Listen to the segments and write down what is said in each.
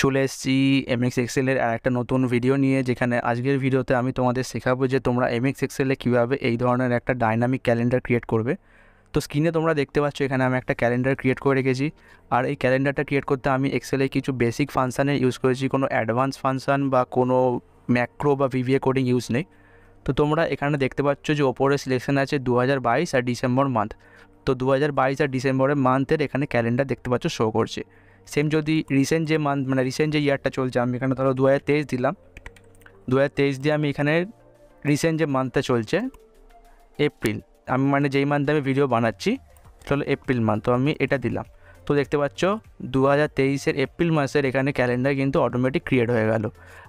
চলে এসেছি এমএক্স এক্সেলের আর একটা নতুন ভিডিও নিয়ে, যেখানে আজকের ভিডিওতে আমি তোমাদের শেখাবো যে তোমরা এমএক্স এক্সেলে কীভাবে এই ধরনের একটা ডাইনামিক ক্যালেন্ডার ক্রিয়েট করবে। তো স্ক্রিনে তোমরা দেখতে পাচ্ছ, এখানে আমি একটা ক্যালেন্ডার ক্রিয়েট করে রেখেছি। আর এই ক্যালেন্ডারটা ক্রিয়েট করতে আমি এক্সেলে কিছু বেসিক ফাংশানের ইউজ করেছি, কোনো অ্যাডভান্স ফাংশান বা কোনো ম্যাক্রো বা ভিভিএ কোডিং ইউজ নেই। তো তোমরা এখানে দেখতে পাচ্ছ যে ওপরে সিলেকশন আছে দু হাজার বাইশ আর ডিসেম্বর মান্থ তো দু হাজার বাইশ আর ডিসেম্বরের মান্থের এখানে ক্যালেন্ডার দেখতে পাচ্ছ শো করছে। সেম যদি রিসেন্ট যে মান্থ মানে রিসেন্ট যে ইয়ারটা চলছে, আমি এখানে ধরো দু হাজার তেইশ দিলাম। দু হাজার তেইশ দিয়ে আমি এখানে রিসেন্ট যে মান্থটা চলছে এপ্রিল আমি মানে যেই মান্থে আমি ভিডিও বানাচ্ছি চলো এপ্রিল মান্থ তো আমি এটা দিলাম। তো দেখতে পাচ্ছ দু হাজার তেইশের এপ্রিল মাসের এখানে ক্যালেন্ডার কিন্তু অটোমেটিক ক্রিয়েট হয়ে গেল।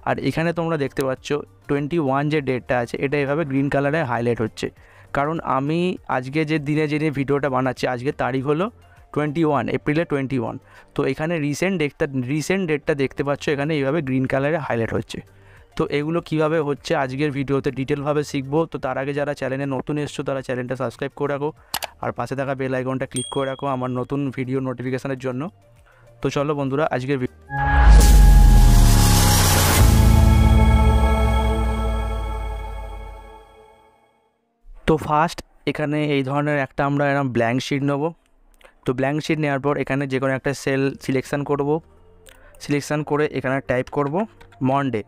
আর এখানে তোমরা দেখতে পাচ্ছ টোয়েন্টি ওয়ান যে ডেটটা আছে, এটা এভাবে গ্রিন কালারে হাইলাইট হচ্ছে। কারণ আমি আজকে যে দিনে যে ভিডিওটা বানাচ্ছি আজকের তারিখ হলো টোয়েন্টি ওয়ান এপ্রিলে টোয়েন্টি ওয়ান তো এখানে রিসেন্ট ডেটটা রিসেন্ট ডেটটা দেখতে পাচ্ছ, এখানে এইভাবে গ্রিন কালারে হাইলাইট হচ্ছে। তো এগুলো কীভাবে হচ্ছে আজকের ভিডিওতে ডিটেলভাবে শিখব, তো তার আগে যারা চ্যানেলে নতুন এসছো, তারা চ্যানেলটা সাবস্ক্রাইব করে রাখো। আর পাশে থাকা বেল আইকনটা ক্লিক করে রাখো আমার নতুন ভিডিও নোটিফিকেশানের জন্য। তো চলো বন্ধুরা, আজকের তো ফার্স্ট এখানে এই ধরনের একটা আমরা এরকম ব্ল্যাঙ্ক শিট নেব। তো ব্ল্যাঙ্ক শিট নেওয়ার পর এখানে যে কোনো একটা সেল সিলেকশান করব। সিলেকশান করে এখানে টাইপ করব মন্ডে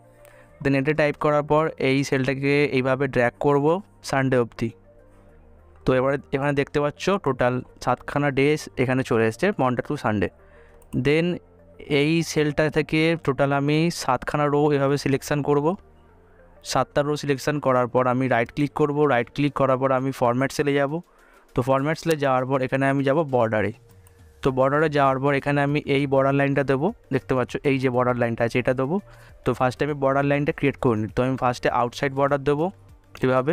দেন এটা টাইপ করার পর এই সেলটাকে এইভাবে ড্র্যাক করব সানডে অবধি। তো এবারে এখানে দেখতে পাচ্ছ টোটাল সাতখানা ডেজ এখানে চলে এসছে মন্ডে টু সানডে দেন এই সেলটা থেকে টোটাল আমি সাতখানা রো এভাবে সিলেকশান করব। সাতটা রো সিলেকশান করার পর আমি রাইট ক্লিক করব। রাইট ক্লিক করার পর আমি ফরম্যাট সেলে যাব। তো ফরম্যাট সেলে যাওয়ার পর এখানে আমি যাব বর্ডারে তো বর্ডারে যাওয়ার পর এখানে আমি এই বর্ডার লাইনটা দেবো। দেখতে পাচ্ছ, এই যে বর্ডার লাইনটা আছে, এটা দেবো। তো ফার্স্টে আমি বর্ডার লাইনটা ক্রিয়েট করে নিই তো আমি ফার্স্টে আউটসাইড বর্ডার দেবো এভাবে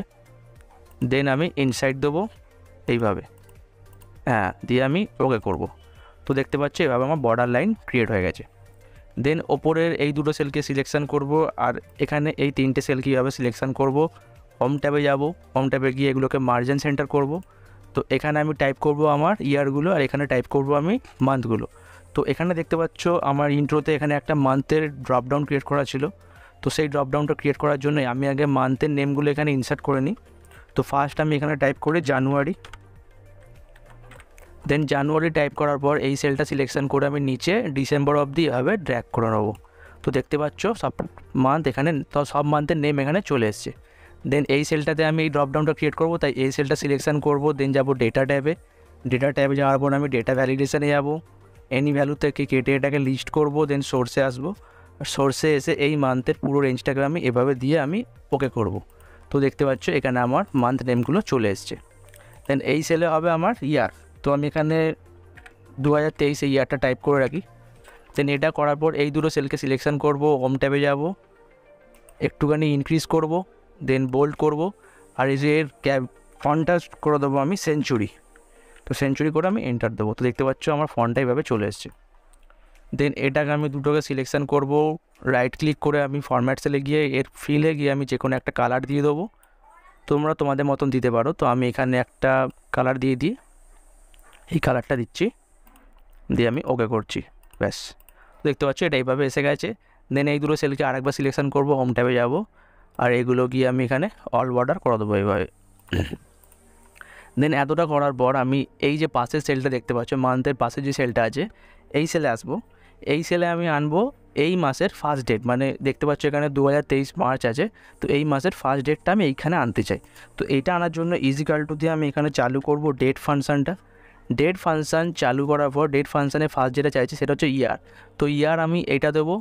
দেন আমি ইনসাইড দেবো, এইভাবে। হ্যাঁ দিয়ে আমি ওকে করব। তো দেখতে পাচ্ছ, এভাবে আমার বর্ডার লাইন ক্রিয়েট হয়ে গেছে। দেন ওপরের এই দুটো সেলকে সিলেকশান করব, আর এখানে এই তিনটে সেল কীভাবে সিলেকশান করব হোম ট্যাবে যাব। হোম ট্যাবে গিয়ে এগুলোকে মার্জিন সেন্টার করব। তো এখানে আমি টাইপ করব আমার ইয়ারগুলো আর এখানে টাইপ করব আমি মান্থগুলো তো এখানে দেখতে পাচ্ছ আমার ইন্ট্রোতে এখানে একটা মান্থের ড্রপডাউন ক্রিয়েট করা ছিল। তো সেই ড্রপডাউনটা ক্রিয়েট করার জন্য আমি আগে মান্থের নেমগুলো এখানে ইনসার্ট করে নিই। তো ফার্স্ট আমি এখানে টাইপ করি জানুয়ারি দেন জানুয়ারি টাইপ করার পর এই সেলটা সিলেকশন করে আমি নিচে ডিসেম্বর অবধি এভাবে ড্র্যাক করে নেব। তো দেখতে পাচ্ছ সব মান্থ এখানে, তো সব মান্থের নেম এখানে চলে এসছে। দেন এই সেলটাতে আমি এই ড্রপডাউনটা ক্রিয়েট করব, তাই এই সেলটা সিলেকশন করব দেন যাব ডেটা ট্যাবে ডেটা ট্যাবে যাওয়ার পর আমি ডেটা ভ্যালিডেশনে যাব। এনি ভ্যালু থেকে কেটে এটাকে লিস্ট করব দেন সোর্সে আসব। সোর্সে এসে এই মান্থের পুরো রেঞ্জটাকে আমি এভাবে দিয়ে আমি ওকে করব। তো দেখতে পাচ্ছ, এখানে আমার মান্থ নেমগুলো চলে এসছে। দেন এই সেলে হবে আমার ইয়ার তো আমি এখানে দু হাজার তেইশে ইয়ারটা টাইপ করে রাখি। দেন এটা করার পর এই দুটো সেলকে সিলেকশন করব হোম ট্যাবে যাব। একটুখানি ইনক্রিজ করব। দেন বোল্ড করব। আর এই যে এর ক্যাব ফন্টটা করে দেবো আমি সেঞ্চুরি তো সেঞ্চুরি করে আমি এন্টার দেবো। তো দেখতে পাচ্ছ আমার ফন্টটা এইভাবে চলে এসছে। দেন এটাকে আমি দুটোকে সিলেকশান করব। রাইট ক্লিক করে আমি ফরম্যাট সেলে গিয়ে, এর ফিলে গিয়ে আমি যে কোনো একটা কালার দিয়ে দেবো। তোমরা তোমাদের মতন দিতে পারো। তো আমি এখানে একটা কালার দিয়ে দিই এই কালারটা দিচ্ছি। দিয়ে আমি ওকে করছি। ব্যাস। দেখতে পাচ্ছ এটা এইভাবে এসে গেছে। দেন এই দুটো সেলকে আরেকবার সিলেকশান করব। হোম ট্যাবে যাব। আর এগুলো গিয়ে আমি এখানে অল বর্ডার করে দেবো এইভাবে দেন এতটা করার পর আমি এই যে পাশের সেলটা দেখতে পাচ্ছ মান্থের পাশে যে সেলটা আছে, এই সেলে আসব। এই সেলে আমি আনব এই মাসের ফার্স্ট ডেট মানে দেখতে পাচ্ছ এখানে দু হাজার তেইশ মার্চ আছে, তো এই মাসের ফার্স্ট ডেটটা আমি এইখানে আনতে চাই। তো এইটা আনার জন্য ইজিকাল টু দিয়ে আমি এখানে চালু করব ডেট ফাংশানটা ডেট ফাংশান চালু করার পর ডেট ফাংশানে ফার্স্ট যেটা চাইছি সেটা হচ্ছে ইয়ার তো ইয়ার আমি এটা দেবো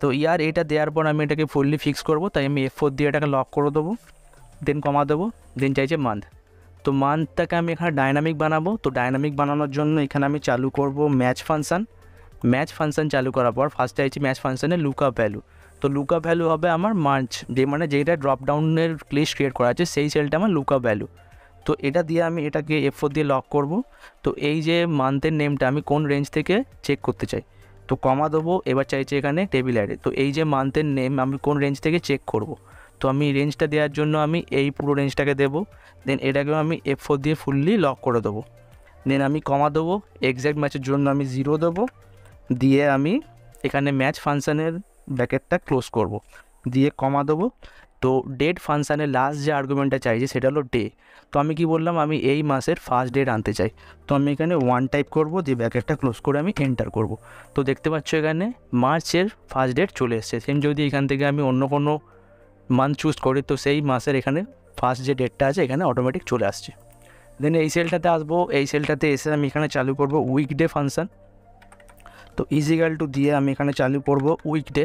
তো ইয়ার এটা দেওয়ার পর আমি এটাকে ফুললি ফিক্স করব, তাই আমি এফ ফোর দিয়ে এটাকে লক করে দেবো দেন কমা দেবো দেন চাইছে মান্থ তো মান্থটাকে আমি এখানে ডাইনামিক বানাবো, তো ডাইনামিক বানানোর জন্য এখানে আমি চালু করব ম্যাচ ফাংশান ম্যাচ ফাংশান চালু করার পর ফার্স্ট চাইছি ম্যাচ ফাংশানে লুকআপ ভ্যালু তো লুকআপ ভ্যালু হবে আমার মার্চ যে মানে যেটা ড্রপডাউনের লিস্ট ক্রিয়েট করা আছে, সেই সেলটা আমার লুকআপ ভ্যালু তো এটা দিয়ে আমি এটাকে এফ দিয়ে লক করব। তো এই যে মান্থের নেমটা আমি কোন রেঞ্জ থেকে চেক করতে চাই? তো কমা দেবো, এবার চাইছে এখানে টেবিল অ্যাডে তো এই যে মান্থের নেম আমি কোন রেঞ্জ থেকে চেক করব? তো আমি রেঞ্জটা দেওয়ার জন্য আমি এই পুরো রেঞ্জটাকে দেবো। দেন এটাকেও আমি এফ ফোর দিয়ে ফুললি লক করে দেবো। দেন আমি কমা দেবো এক্স্যাক্ট ম্যাচের জন্য আমি জিরো দেবো। দিয়ে আমি এখানে ম্যাচ ফাংশানের ব্র্যাকেটটা ক্লোজ করব। দিয়ে কমা দেবো। তো ডেট ফাংশানের লাস্ট যে আর্গুমেন্টটা চাইছে সেটা হলো ডে তো আমি কি বললাম? আমি এই মাসের ফার্স্ট ডেট আনতে চাই। তো আমি এখানে ওয়ান টাইপ করব, দিয়ে ব্র্যাকেটটা ক্লোজ করে আমি এন্টার করব। তো দেখতে পাচ্ছ এখানে মার্চের ফার্স্ট ডেট চলে এসছে। সেম যদি এখান থেকে আমি অন্য কোনো মান্থ চুজ করি, তো সেই মাসের এখানে ফার্স্ট যে ডেটটা আছে, এখানে অটোমেটিক চলে আসছে। দেন এই সেলটাতে আসব। এই সেলটাতে এসে আমি এখানে চালু করব উইকডে ফাংশান তো ইজিক্যাল টু দিয়ে আমি এখানে চালু করব উইকডে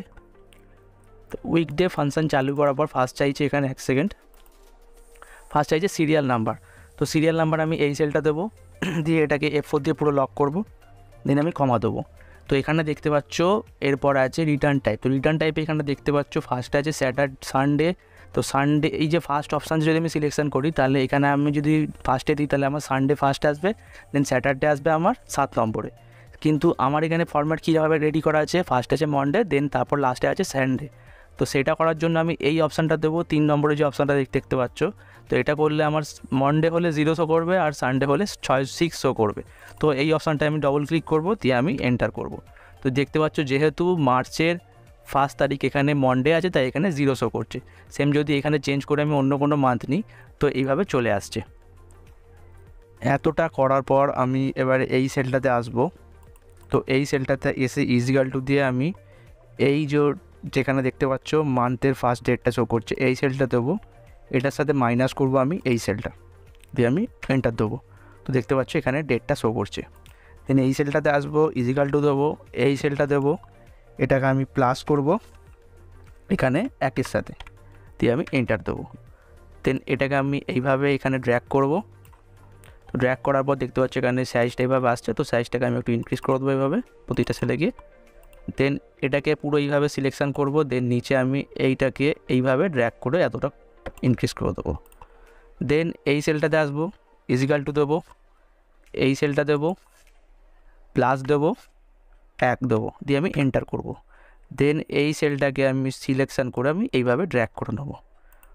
উইকডে ফাংশান চালু করার পর ফার্স্ট চাইছে এখানে এক সেকেন্ড ফার্স্ট চাইছে সিরিয়াল নাম্বার তো সিরিয়াল নাম্বার আমি এই সেলটা দেবো। দিয়ে এটাকে এফ ফোর দিয়ে পুরো লক করব। দেন আমি কমা দেবো। তো এখানে দেখতে পাচ্ছ, এরপর আছে রিটার্ন টাইপ তো রিটার্ন টাইপে এখানে দেখতে পাচ্ছ ফার্স্ট আছে স্যাটারডে সানডে তো সানডে এই যে ফার্স্ট অপশান যদি আমি সিলেকশন করি, তাহলে এখানে আমি যদি ফার্স্টে দিই, তাহলে আমার সানডে ফার্স্ট আসবে। দেন স্যাটারডে আসবে আমার সাত নম্বরে। কিন্তু আমার এখানে ফর্ম্যাট কীভাবে রেডি করা আছে? ফার্স্ট আছে মন্ডে দেন তারপর লাস্টে আছে স্যান্ডে তো সেটা করার জন্য আমি এই অপশানটা দেবো। তিন নম্বরে যে অপশানটা দেখতে পাচ্ছ, তো এটা করলে আমার মন্ডে হলে জিরো শো করবে আর সানডে হলে ছয় সিক্স শো করবে। তো এই অপশানটা আমি ডবল ক্লিক করব, দিয়ে আমি এন্টার করব। তো দেখতে পাচ্ছ, যেহেতু মার্চের ফার্স্ট তারিখ এখানে মন্ডে আছে, তাই এখানে জিরো শো করছে। সেম যদি এখানে চেঞ্জ করে আমি অন্য কোনো মান্থ নিই, তো এইভাবে চলে আসছে। এতটা করার পর আমি এবারে এই সেলটাতে আসব। তো এই সেলটাতে এসে ইজিগাল টু দিয়ে আমি এই যে যেখানে দেখতে পাচ্ছ মান্থের ফার্স্ট ডেটটা শো করছে, এই সেলটা দেবো। এটার সাথে মাইনাস করব আমি এই সেলটা দিয়ে আমি এন্টার দেবো। তো দেখতে পাচ্ছ এখানে ডেটটা শো করছে। দেন এই সেলটাতে আসব ইজিকাল টু দেবো, এই সেলটা দেবো। এটাকে আমি প্লাস করব এখানে একের সাথে। দিয়ে আমি এন্টার দেবো। দেন এটাকে আমি এইভাবে এখানে ড্র্যাক করব। তো ড্র্যাক করার পর দেখতে পাচ্ছি এখানে সাইজটা এইভাবে আসছে, তো সাইজটাকে আমি একটু ইনক্রিজ করে দেবো এইভাবে প্রতিটা সেলে গিয়ে। দেন এটাকে পুরো এইভাবে সিলেকশান করব দেন নিচে আমি এইটাকে এইভাবে ড্র্যাক করে এতটা ইনক্রিজ করে দেবো। দেন এই সেলটাতে আসব ইজিক্যাল টু দেবো, এই সেলটা দেবো প্লাস দেবো, এক দেবো, দিয়ে আমি এন্টার করব। দেন এই সেলটাকে আমি সিলেকশান করে আমি এইভাবে ড্র্যাক করে নেব।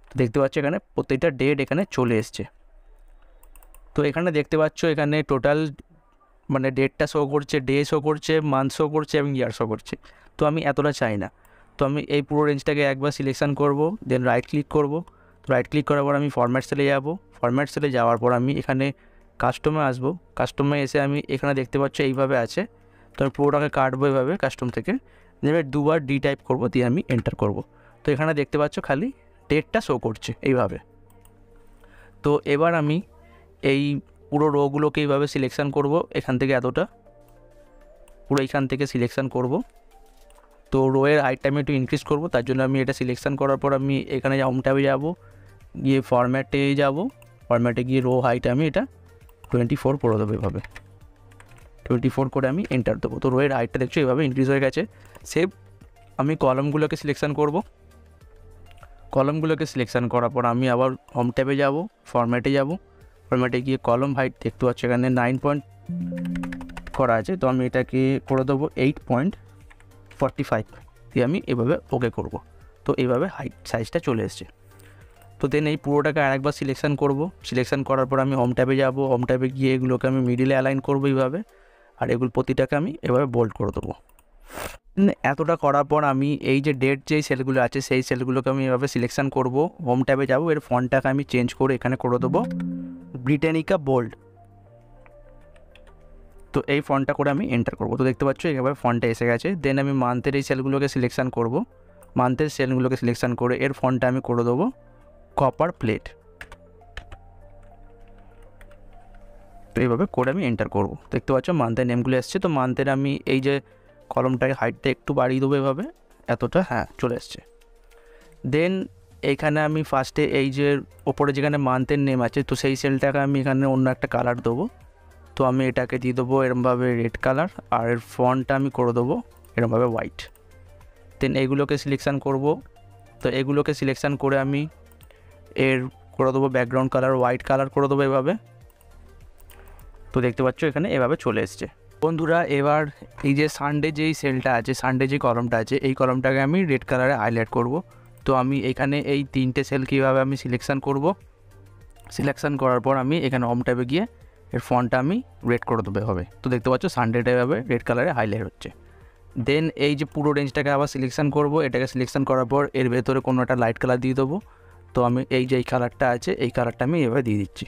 তো দেখতে পাচ্ছ এখানে প্রত্যেকটা ডেট এখানে চলে এসছে। তো এখানে দেখতে পাচ্ছ এখানে টোটাল মানে ডেটটা শো করছে ডে শো করছে মান্থ শো করছে এবং ইয়ার শো করছে। তো আমি এতটা চাই না। তো আমি এই পুরো রেঞ্জটাকে একবার সিলেকশান করব দেন রাইট ক্লিক করব। রাইট ক্লিক করার পর আমি ফরম্যাট সেলে যাব। ফরম্যাট সেলে যাওয়ার পর আমি এখানে কাস্টমে আসব। কাস্টমে এসে আমি এখানে দেখতে পাচ্ছ এইভাবে আছে। তো আমি পুরোটাকে কাটবো এইভাবে কাস্টম থেকে। এবার দুবার ডি টাইপ করব, দিয়ে আমি এন্টার করব। তো এখানে দেখতে পাচ্ছ খালি ডেটটা শো করছে এইভাবে। তো এবার আমি এই পুরো রোগুলোকে এইভাবে সিলেকশান করব এখান থেকে এতটা। পুরো এইখান থেকে সিলেকশান করব। তো রোয়ের হাইটটা আমি একটু ইনক্রিজ করব, তার জন্য আমি এটা সিলেকশান করার পর আমি এখানে হোম ট্যাবে যাব, গিয়ে ফরম্যাটে যাব ফরম্যাটে গিয়ে রো হাইট আমি এটা টোয়েন্টি ফোর করে দেবো এভাবে। টোয়েন্টি ফোর করে আমি এন্টার দেবো। তো রোয়ের হাইটটা দেখছ এভাবে ইনক্রিজ হয়ে গেছে। সেভ আমি কলমগুলোকে সিলেকশান করব। কলমগুলোকে সিলেকশান করার পর আমি আবার হোম ট্যাবে যাব ফরম্যাটে যাব। ফরম্যাটে গিয়ে কলম হাইট দেখতে পাচ্ছি, এখানে নাইন পয়েন্ট করা আছে। তো আমি এটাকে করে দেবো এইট পয়েন্ট ফর্টি ফাইভ দিয়ে আমি এভাবে ওকে করব। তো এইভাবে হাইট সাইজটা চলে এসছে। তো দেন এই পুরোটাকে আরেকবার সিলেকশান করব। সিলেকশান করার পর আমি হোম ট্যাবে যাব। হোম ট্যাবে গিয়ে এগুলোকে আমি মিডিলে অ্যালাইন করব এইভাবে। আর এগুলো প্রতিটাকে আমি এভাবে বোল্ড করে দেবো। এতটা করার পর আমি এই যে ডেট যেই সেলগুলো আছে, সেই সেলগুলোকে আমি এভাবে সিলেকশান করব। হোম ট্যাবে যাব। এর ফন্টটাকে আমি চেঞ্জ করে এখানে করে দেবো। ব্রিটানিকা বোল্ড তো এই ফন্টটা করে আমি এন্টার করব। তো দেখতে পাচ্ছ এভাবে ফন্টটা এসে গেছে। দেন আমি মান্থের এই সেলগুলোকে সিলেকশান করব। মান্থের সেলগুলোকে সিলেকশান করে এর ফন্টটা আমি করে দেবো কপার প্লেট তো এইভাবে করে আমি এন্টার করব। দেখতে পাচ্ছ মান্থের নেমগুলো এসছে। তো মান্থের আমি এই যে কলমটাকে হাইটটা একটু বাড়িয়ে দেবো এভাবে। এতটা হ্যাঁ চলে এসছে। দেন এইখানে আমি ফার্স্টে এই যে ওপরে যেখানে মান্থের নেম আছে, তো সেই সেলটাকে আমি এখানে অন্য একটা কালার দেবো। তো আমি এটাকে দিয়ে দেবো এরমভাবে রেড কালার আর এর ফন্টটা আমি করে দেবো এরমভাবে হোয়াইট দেন এইগুলোকে সিলেকশান করব। তো এগুলোকে সিলেকশান করে আমি এর করে দেবো ব্যাকগ্রাউন্ড কালার হোয়াইট কালার করে দেবো এভাবে। তো দেখতে পাচ্ছ এখানে এভাবে চলে এসছে। বন্ধুরা, এবার এই যে সানডে যেই সেলটা আছে সানডে যে কলমটা আছে, এই কলমটাকে আমি রেড কালারে হাইলাইট করব। তো আমি এখানে এই তিনটে সেল কীভাবে আমি সিলেকশান করব? সিলেকশান করার পর আমি এখানে অম ট্যাবে গিয়ে এর ফন্টটা আমি রেড করে দেবে হবে তো দেখতে পাচ্ছ সানডেটা এভাবে রেড কালারে হাইলাইট হচ্ছে। দেন এই যে পুরো রেঞ্জটাকে আবার সিলেকশান করব, এটাকে সিলেকশান করার পর এর ভেতরে কোনো একটা লাইট কালার দিয়ে দেবো। তো আমি এই যে এই কালারটা আছে, এই কালারটা আমি এভাবে দিয়ে দিচ্ছি।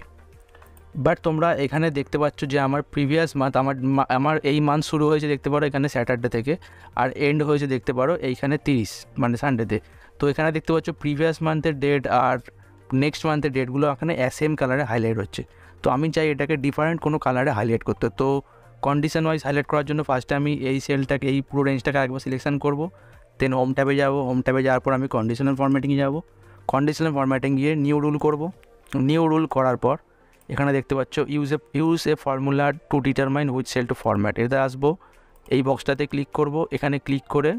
বাট তোমরা এখানে দেখতে পাচ্ছ যে আমার প্রিভিয়াস মান্থ আমার আমার এই মান্থ শুরু হয়েছে দেখতে পারো এখানে স্যাটারডে থেকে, আর এন্ড হয়েছে দেখতে পারো এইখানে তিরিশ মানে সানডেতে তো। এখানে দেখতে পাচ্ছ প্রিভিয়াস মান্থের ডেট আর নেক্সট মান্থের ডেটগুলো এখানে সেম কালারে হাইলাইট হচ্ছে। তো আমি চাই এটাকে ডিফারেন্ট কোনো কালারে হাইলাইট করতে। তো কন্ডিশন ওয়াইজ হাইলাইট করার জন্য ফার্স্টে আমি এই সেলটাকে এই পুরো রেঞ্জটাকে একবার সিলেকশন করব। দেন হোম ট্যাবে যাব হোম ট্যাবে যাওয়ার পর আমি কন্ডিশনাল ফরম্যাটিংয়ে যাব। কন্ডিশনাল ফরম্যাটিং গিয়ে নিউ রুল করব। নিউ রুল করার পর এখানে দেখতে পাচ্ছ use a use a formula to determine with cell to format এতে আসব, এই বক্সটাতে ক্লিক করব, এখানে ক্লিক করে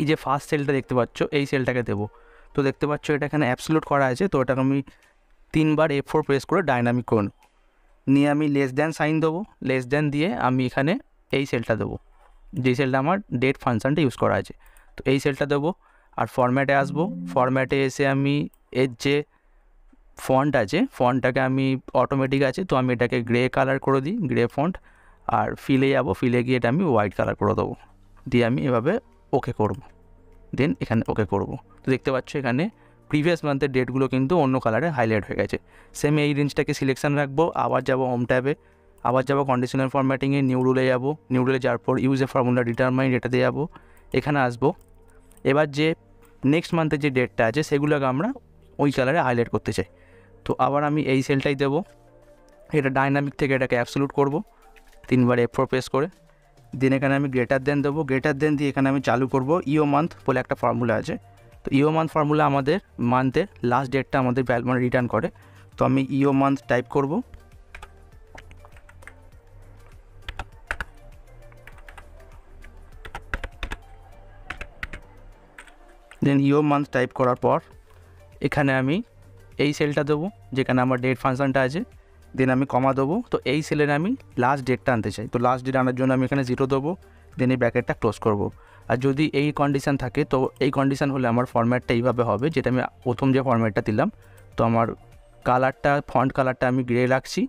এই যে ফার্স্ট সেলটা দেখতে পাচ্ছ, এই সেলটাকে দেবো। তো দেখতে পাচ্ছ, এটা এখানে অ্যাবসলুট করা আছে, তো এটাকে আমি তিনবার এফ ফোর প্রেস করে ডাইনামিক করব নিয়ে আমি লেস দ্যান সাইন দেবো লেস দ্যান দিয়ে আমি এখানে এই সেলটা দেবো। যে সেলটা আমার ডেট ফাংশনটা ইউজ করা আছে। তো এই সেলটা দেবো, আর ফরম্যাটে আসব। ফরম্যাটে এসে আমি এর যে ফন্ট আছে ফন্টটাকে আমি অটোমেটিক আছে, তো আমি এটাকে গ্রে কালার করে দিই গ্রে ফন্ট আর ফিলে যাব ফিলে গিয়ে এটা আমি হোয়াইট কালার করে দেবো। দিয়ে আমি এভাবে ওকে করব। দেন এখানে ওকে করব। তো দেখতে পাচ্ছ এখানে প্রিভিয়াস মান্থের ডেটগুলো কিন্তু অন্য কালারে হাইলাইট হয়ে গেছে। সেম এই রেঞ্জটাকে সিলেকশন রাখব, আবার যাব হোম ট্যাবে আবার যাব কন্ডিশনাল ফরম্যাটিংয়ে নিউ রুলে যাব নিউ রুলে যাওয়ার পর ইউজ এ ফর্মুলা ডিটারমাইন এটাতে যাব, এখানে আসব। এবার যে নেক্সট মান্থের যে ডেটটা আছে, সেগুলোকে আমরা ওই কালারে হাইলাইট করতে চাই। আবার আমি এই সেলটাই দেবো। এটা ডাইনামিক থেকে এটাকে অ্যাবসলুট করব, তিনবার এফ ফোর প্রেস করে। দেন এখানে আমি গ্রেটার দেন দেবো। গ্রেটার দেন দিয়ে এখানে আমি চালু করব ইও মান্থ বলে একটা ফর্মুলা আছে। তো ইও মান্থ ফর্মুলা আমাদের মান্থের লাস্ট ডেটটা আমাদের মানে রিটার্ন করে। তো আমি ইও মান্থ টাইপ করব। দেন ইও মান্থ টাইপ করার পর এখানে আমি এই সেলটা দেবো, যেখানে আমার ডেট ফাংশনটা আছে দেন আমি কমা দেবো, তো এই সেলের আমি লাস্ট ডেটটা আনতে চাই। তো লাস্ট ডেট আনার জন্য আমি এখানে জিরো দেবো দেন এই ব্যাকেটটা ক্লোজ করব। আর যদি এই কন্ডিশান থাকে, তো এই কন্ডিশান হলে আমার ফর্ম্যাটটা এইভাবে হবে, যেটা আমি প্রথম যে ফর্ম্যাটটা দিলাম, তো আমার কালারটা ফন্ট কালারটা আমি গ্রে রাখছি,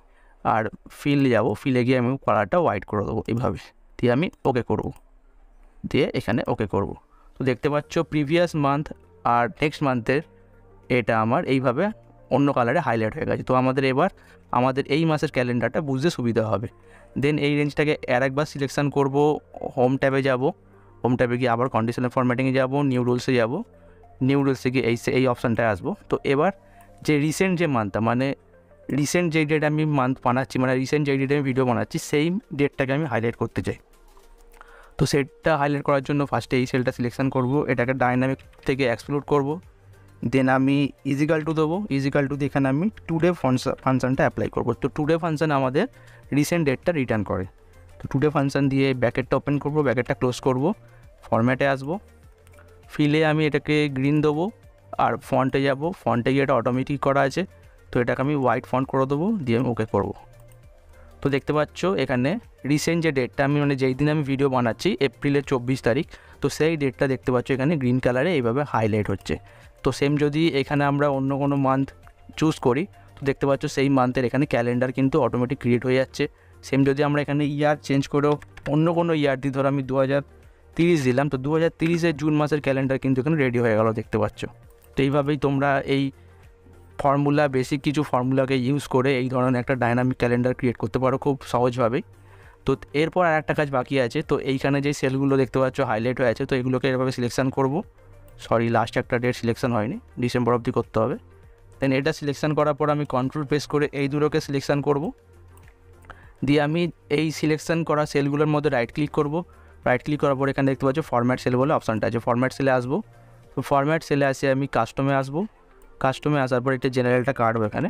আর ফিল যাব ফিলে গিয়ে আমি কালারটা হোয়াইট করে দেবো এইভাবে, দিয়ে আমি ওকে করব। দিয়ে এখানে ওকে করব। তো দেখতে পাচ্ছ প্রিভিয়াস মান্থ আর নেক্সট মান্থের এটা আমার এইভাবে অন্য কালারে হাইলাইট হয়ে গেছে। তো আমাদের এবার আমাদের এই মাসের ক্যালেন্ডারটা বুঝতে সুবিধা হবে। দেন এই রেঞ্জটাকে আর একবার সিলেকশন করব হোম ট্যাবে যাব হোম ট্যাবে গিয়ে আবার কন্ডিশনাল ফরম্যাটিংয়ে যাব নিউ রুলসে যাব নিউ রুলসে গিয়ে এই এই অপশানটায় আসব। তো এবার যে রিসেন্ট যে মান্থটা মানে রিসেন্ট যেই ডেট আমি মান্থ বানাচ্ছি মানে রিসেন্ট যেই ডেটে আমি ভিডিও বানাচ্ছি সেই ডেটটাকে আমি হাইলাইট করতে চাই। তো সেটটা হাইলাইট করার জন্য ফার্স্টে এই সেলটা সিলেকশন করব, এটাকে ডাইনামিক থেকে এক্সপ্লোর করব। দেন আমি ইজিক্যাল টু দেবো ইজিক্যাল টু এখানে আমি টুডে ফাংশনটা অ্যাপ্লাই করব। তো টুডে ফাংশন আমাদের রিসেন্ট ডেটটা রিটার্ন করে। তো টুডে ফাংশন দিয়ে ব্যাকেটটা ওপেন করব ব্যাকেটটা ক্লোজ করব ফরম্যাটে আসব। ফিলে আমি এটাকে গ্রিন দেবো, আর ফন্টে যাব। ফন্টে গিয়ে এটা অটোমেটিক করা আছে। তো এটাকে আমি হোয়াইট ফন্ট করে দেবো, দিয়ে আমি ওকে করব। তো দেখতে পাচ্ছ এখানে রিসেন্ট যে ডেটটা আমি মানে যেই দিন আমি ভিডিও বানাচ্ছি এপ্রিলের চব্বিশ তারিখ, তো সেই ডেটটা দেখতে পাচ্ছ এখানে গ্রিন কালারে এইভাবে হাইলাইট হচ্ছে। তো সেম যদি এখানে আমরা অন্য কোনো মান্থ চুজ করি, তো দেখতে পাচ্ছ সেই মান্থের এখানে ক্যালেন্ডার কিন্তু অটোমেটিক ক্রিয়েট হয়ে যাচ্ছে। সেম যদি আমরা এখানে ইয়ার চেঞ্জ করেও অন্য কোনো ইয়ার দিই ধরো আমি দু হাজার তিরিশ দিলাম, তো দু হাজার তিরিশের জুন মাসের ক্যালেন্ডার কিন্তু এখানে রেডি হয়ে গেল দেখতে পাচ্ছ। তো এইভাবেই তোমরা এই ফর্মুলা বেসিক কিছু ফর্মুলাকে ইউজ করে এই ধরনের একটা ডাইনামিক ক্যালেন্ডার ক্রিয়েট করতে পারো খুব সহজভাবেই। তো এরপর আর একটা কাজ বাকি আছে, তো এইখানে যে সেলগুলো দেখতে পাচ্ছ হাইলাইট হয়ে আছে, তো এগুলোকে এভাবে সিলেকশন করব। সরি লাস্ট একটা ডেট সিলেকশন হয়নি ডিসেম্বর অবধি করতে হবে। দেন এটা সিলেকশন করার পর আমি কন্ট্রোল প্রেস করে এই দুটোকে সিলেকশন করব। দিয়ে আমি এই সিলেকশন করা সেলগুলোর মধ্যে রাইট ক্লিক করব। রাইট ক্লিক করার পর এখানে দেখতে পাচ্ছ ফরম্যাট সেল বলে অপশানটা আছে। ফরম্যাট সেলে আসব। তো ফরম্যাট সেলে আসে আমি কাস্টমে আসব। কাস্টমে আসার পর একটা জেনারেলটা কাটবো এখানে।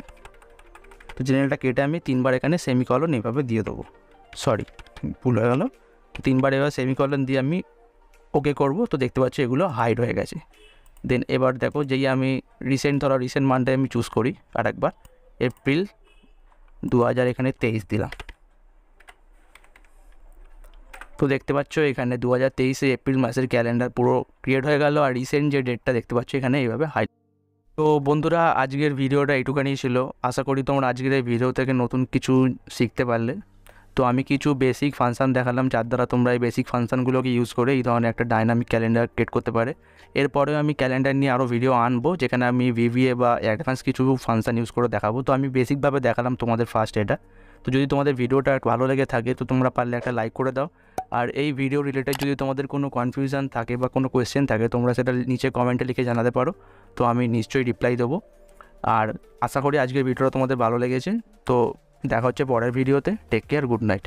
তো জেনারেলটা কেটে আমি তিনবার এখানে সেমিকলন এভাবে দিয়ে দেবো। সরি ভুল হয়ে গেলো। তিনবার এবার সেমিকলন দিয়ে আমি ওকে করব, তো দেখতে পাচ্ছি এগুলো হাইড হয়ে গেছে। দেন এবার দেখো যেই আমি রিসেন্ট ধরো রিসেন্ট মান্থে আমি চুজ করি আর একবার এপ্রিল দু হাজার এখানে তেইশ দিলাম। তো দেখতে পাচ্ছ এখানে দু হাজার তেইশে এপ্রিল মাসের ক্যালেন্ডার পুরো ক্রিয়েট হয়ে গেল, আর রিসেন্ট যে ডেটটা দেখতে পাচ্ছ এখানে এইভাবে হাই তো বন্ধুরা, আজকের ভিডিওটা এইটুখানি ছিল। আশা করি তোমরা আজকের এই ভিডিও থেকে নতুন কিছু শিখতে পারলে। তো আমি কিছু বেসিক ফাংশান দেখালাম, যার দ্বারা তোমরা এই বেসিক ফাংশানগুলোকে ইউজ করে এই ধরনের একটা ডাইনামিক ক্যালেন্ডার ক্রিয়েট করতে পারে। এরপরেও আমি ক্যালেন্ডার নিয়ে আরও ভিডিও আনব, যেখানে আমি ভিভিএ বা অ্যাডভান্স কিছু ফাংশান ইউজ করে দেখাবো। তো আমি বেসিকভাবে দেখালাম তোমাদের ফার্স্ট এটা। তো যদি তোমাদের ভিডিওটা ভালো লেগে থাকে, তো তোমরা পারলে একটা লাইক করে দাও। আর এই ভিডিও রিলেটেড যদি তোমাদের কোনো কনফিউশন থাকে বা কোনো কোয়েশ্চেন থাকে, তোমরা সেটা নিচে কমেন্টে লিখে জানাতে পারো। তো আমি নিশ্চয়ই রিপ্লাই দেবো। আর আশা করি আজকের ভিডিওটা তোমাদের ভালো লেগেছে। তো দেখা হচ্ছে পরের ভিডিওতে। Take care good night